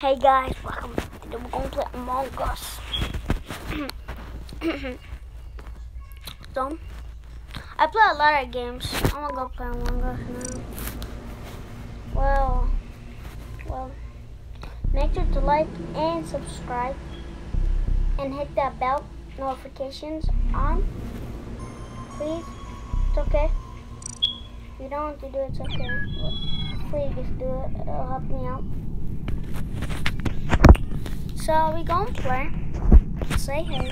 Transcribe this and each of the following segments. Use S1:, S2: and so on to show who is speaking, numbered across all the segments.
S1: Hey guys, welcome. Gonna play Among Us. so, I play a lot of games. I'm gonna go play Among Us now. Well, well, make sure to like and subscribe, and hit that bell notifications on. Please, it's okay. If you don't want to do it, it's okay. Please just do it. It'll help me out. So we gonna play. Say hey.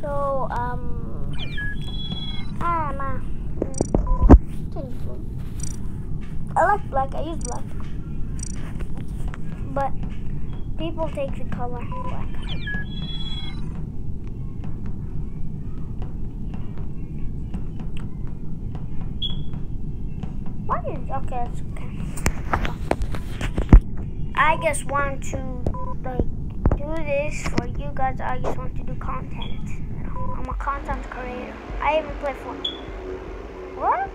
S1: So um, I don't know. I like black. I use black, but people take the color black. Why is okay? It's okay. I just want to like do this for you guys. I just want to do content. I'm a content creator. I even play for what?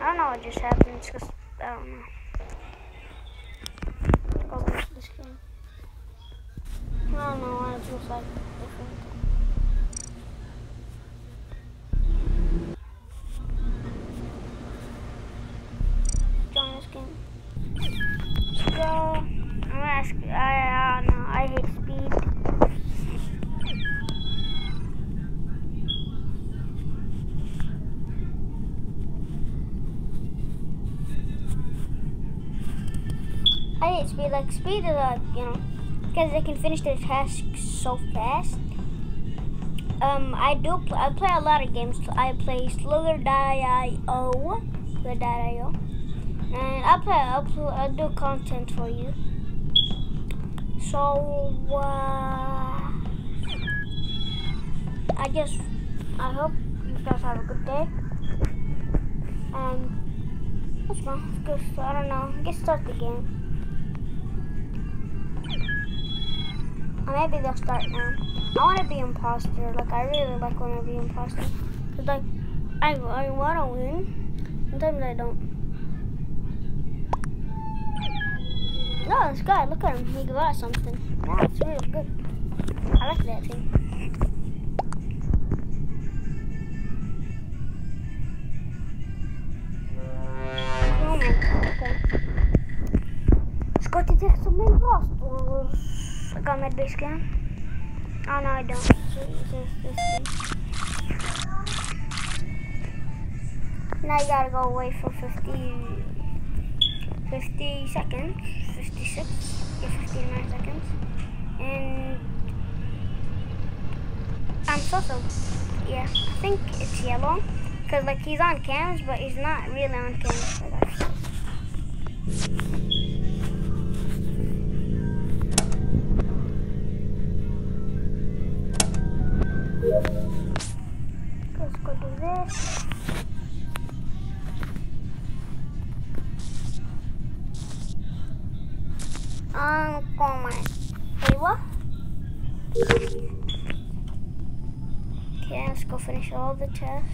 S1: I don't know what just happened. It's just I don't know. I don't know why it feels like I, don't know. I hate speed. I hate speed. Like speed is like you know because they can finish their tasks so fast. Um, I do. Pl I play a lot of games. I play Slither.io, Slither.io, and I play. I play, I do content for you. So uh, I just I hope you guys have a good day. And let's go. Let's go. I don't know. Get start the game. Or maybe they'll start now. I want to be imposter. Like I really like when I be imposter. Cause like I I want to win. Sometimes I don't. No, this guy, look at him. He got something. Yeah, it's really good. I like that thing. Oh okay. Let's go to take some imposters. I got my base gun. Oh no, I don't. It's this thing. Now you gotta go away for 50, 50 seconds. 56, yeah, 59 seconds. And I'm so so. Yeah, I think it's yellow. Cause like he's on cams, but he's not really on cams. Okay, let's go finish all the tasks.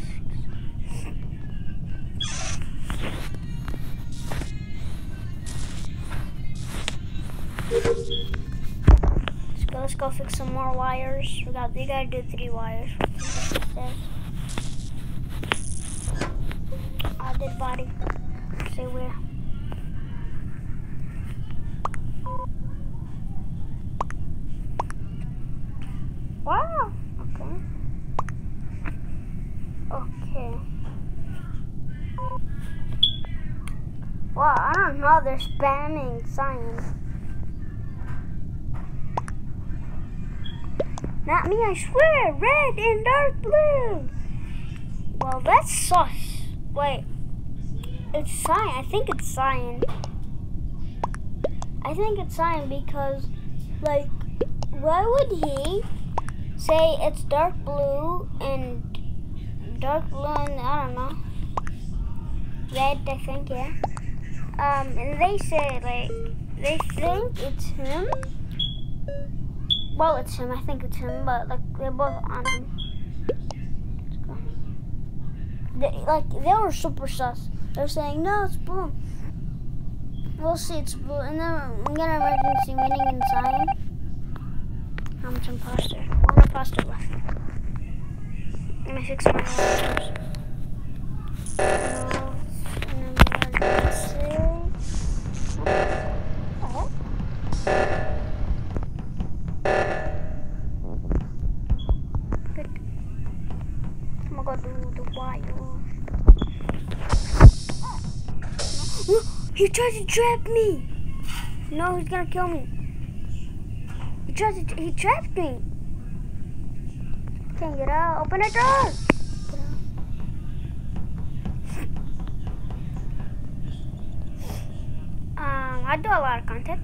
S1: Let's go, let's go fix some more wires. We got, we gotta do three wires. I did body. Say where. Wow. Okay. Okay. Wow, I don't know. They're spamming science. Not me, I swear. Red and dark blue. Well, that's sus. Wait. It's cyan. I think it's cyan. I think it's cyan because, like, why would he say it's dark blue and dark blue and I don't know red I think yeah um and they say like they think it's him well it's him I think it's him but like they're both on him they, like they were super sus They're saying, no, it's blue. We'll see, it's blue. And then we get an emergency meeting in Zion. How much imposter? One imposter left. Let me fix my He tried to trap me. No, he's gonna kill me. He tried to. He trapped me. Can't get out. Open the door. Um, I do a lot of content.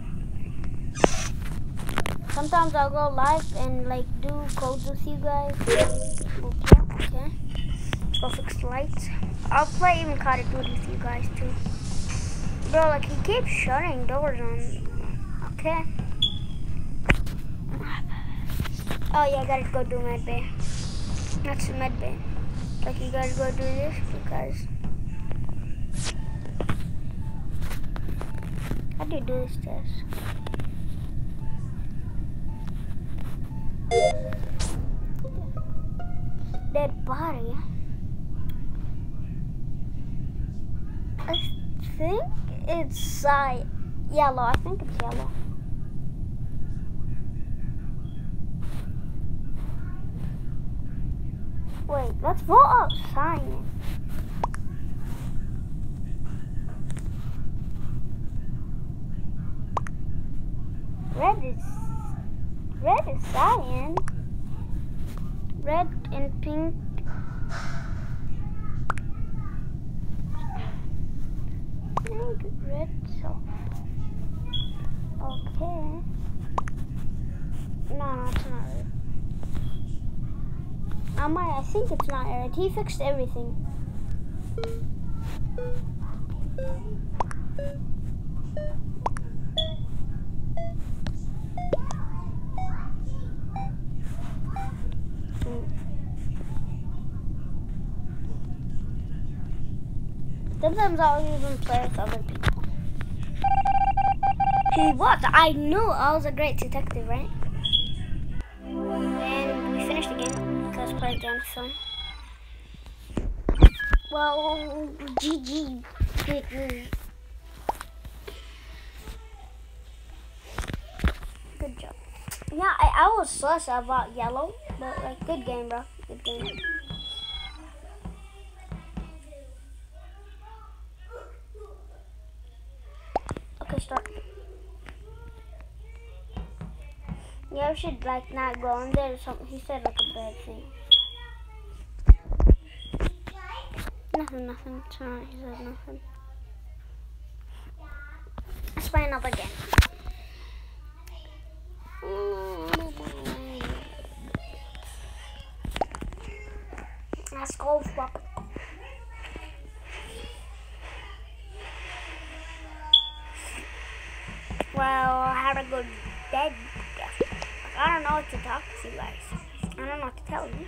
S1: Sometimes I'll go live and like do codes with you guys. Okay, okay. Go fix the lights. I'll play even Call of Duty with you guys too. Bro, like he keeps shutting doors on. Okay. Oh yeah, I gotta go do med bay. That's the med bay. Like you gotta go do this because how do do this test? Dead body. I think it's uh, yellow. I think it's yellow. Wait, let's vote out science. Red is red is cyan. Red and pink. I red so. Okay. No, no, it's not red. I might. I think it's not red. He fixed everything. Sometimes I'll even play with other people. He was. I knew I was a great detective, right? And we finished the game because played down the phone. Well, GG. Good job. Yeah, I, I was sus about yellow, but like, good game, bro. Good game. Okay, start. Yeah, should like not go in there or something. He said like a bad thing. Nothing, nothing. It's. He said nothing. Let's play another game. Let's go fuck. Well, had a good day. I don't know what to talk to you guys. I don't know what to tell you.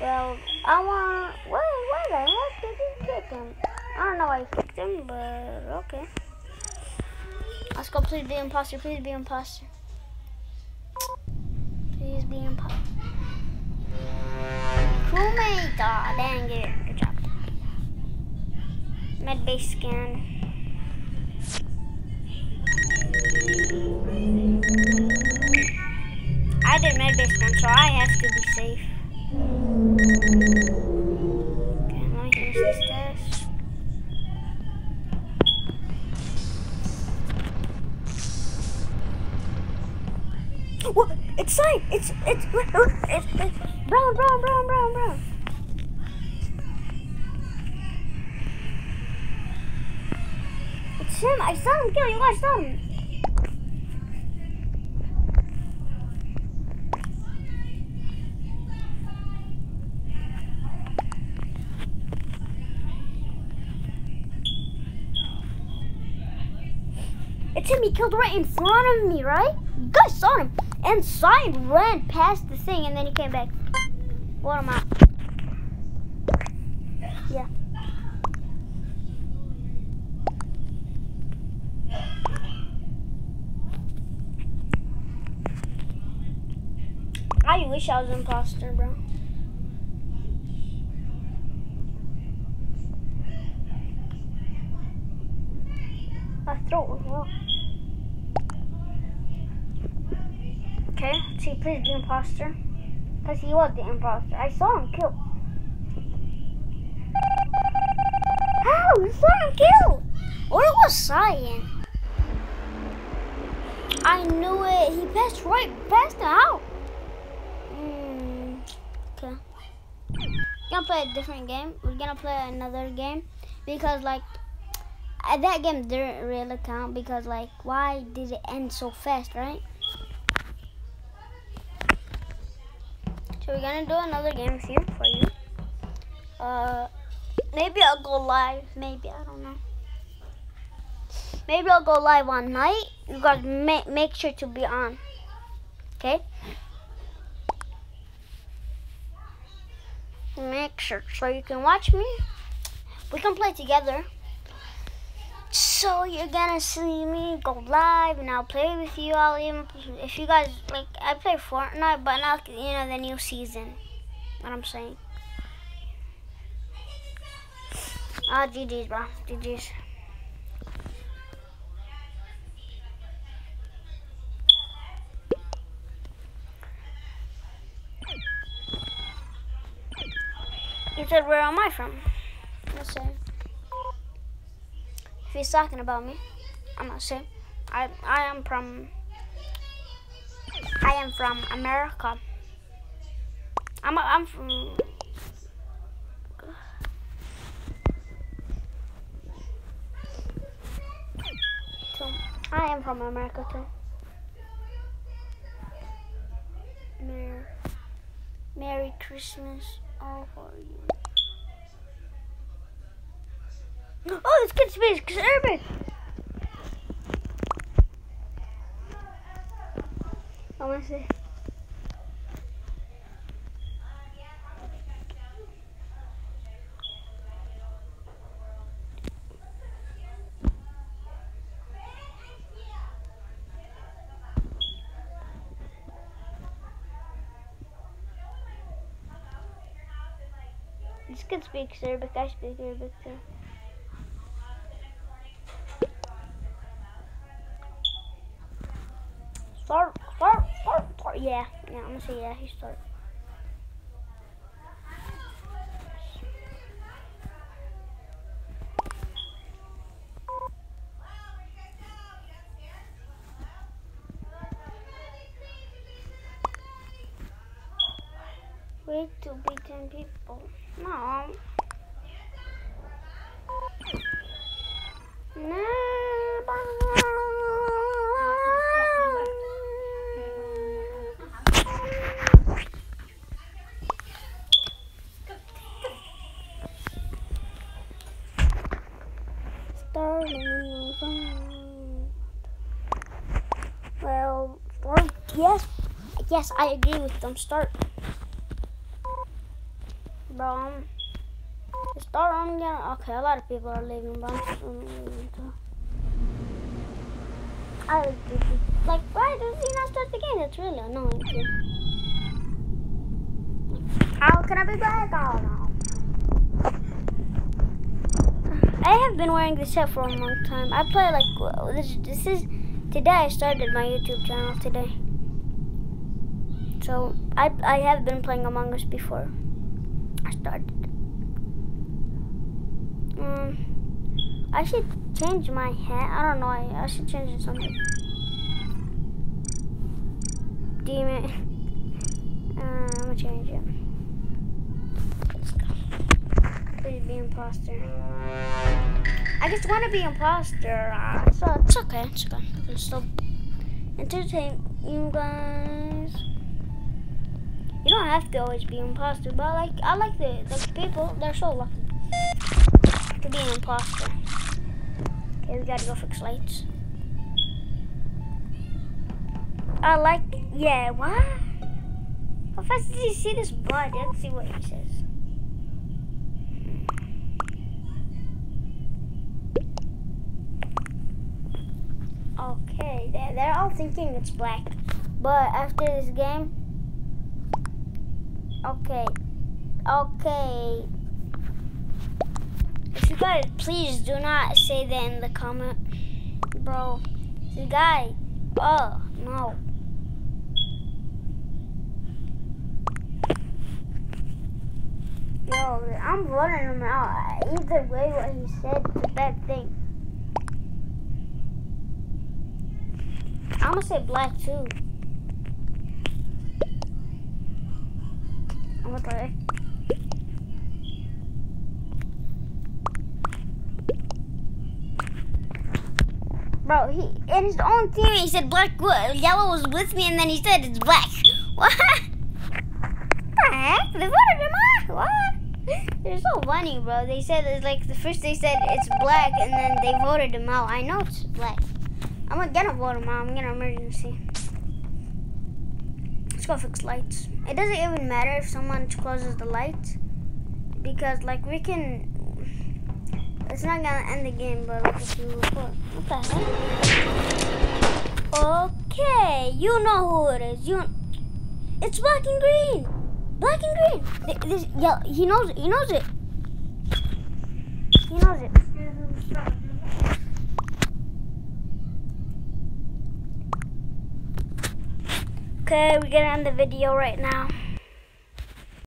S1: Well, I want. Where, where the heck did he pick him? I don't know why he picked him, but okay. Let's go. Please be imposter. Please be imposter. Please be imposter. Crewmate. Aw, dang it. Good job. Med base scan. So I have to be safe. Okay, let me finish this test. What? It's sign. It's it's it's, it's brown, brown, brown, brown, brown. It's him. I saw him kill you. I saw him. Timmy killed right in front of me, right? You guys saw him. And Sign ran past the thing and then he came back. What am I? Yeah. I wish I was an imposter, bro. See, please be imposter. Because he was the imposter. I saw him kill. How? You saw him kill! Or it was Cyan. I knew it. He passed right past the house. Mm, okay. We're gonna play a different game. We're gonna play another game because like that game didn't really count because like why did it end so fast, right? So we're gonna do another game here for you. Uh, maybe I'll go live. Maybe I don't know. Maybe I'll go live one night. You guys make make sure to be on. Okay. Make sure so you can watch me. We can play together. So you're gonna see me go live, and I'll play with you. I'll even if you guys like, I play Fortnite, but not you know the new season. What I'm saying. Ah, oh, GG's, bro. GG's. He said, where am I from? Let's say. If he's talking about me, I'm gonna say, I, I am from, I am from America. I'm, I'm from, so I am from America too. Merry, Merry Christmas all for you. Oh, let's get space, cause urban. I want to say. This kid speaks Arabic, I speak Arabic too. Yeah, I'm gonna say yeah, he start. Wait to be 10 people. No. Well, yes, yes, I agree with them. Start. Bro, um, start on again. Okay, a lot of people are leaving, but I'm. I. Like, why does he not start the game? That's really annoying too. How can I be back? Oh no. I have been wearing this hat for a long time. I play like this. This is today. I started my YouTube channel today. So I I have been playing Among Us before. I started. Um, I should change my hat. I don't know. I, I should change it something. Demon. Uh, I'm gonna change it. Please be imposter. I just want to be imposter. Uh, so it's okay. It's okay. I can still entertain you guys. You don't have to always be an imposter, but I like I like the the people. They're so lucky to be an imposter. Okay, we gotta go fix lights. I like yeah. What? How fast did you see this bud? Let's see what he says. Okay, they're, they're all thinking it's black. But after this game, Okay. Okay. If you guys, please do not say that in the comment. Bro, this guy, oh, no. Yo, I'm running him out. Either way, what he said is a bad thing. I'm gonna say black too. Bro, he in his own theory he said black yellow was with me and then he said it's black. What? the heck? They voted him out. What? They're so funny, bro. They said it's like the first they said it's black and then they voted him out. I know it's black. I'm gonna get a vote him out. I'm gonna emergency. Go fix lights. It doesn't even matter if someone closes the lights because like we can it's not gonna end the game, but like if you report. What the heck? Okay, you know who it is. You, it's black and green. Black and green. This, yeah, he knows it. He knows it. He knows it. Okay, we're gonna end the video right now.